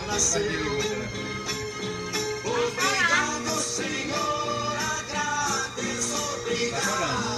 aconteceu. Obrigado, Senhor, agradeço, obrigado,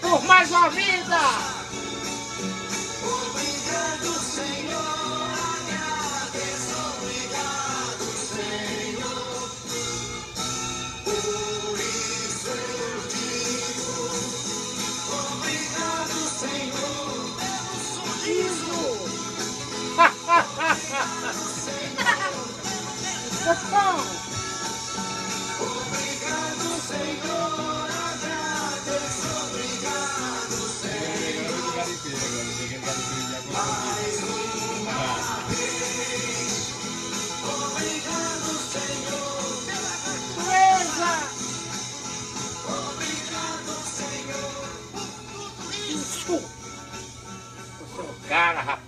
Por mais uma vida! Obrigado, Senhor, agradeço, obrigado, Senhor. Mais uma vez, obrigado, Senhor. Obrigado, Senhor, por cara, rapaz.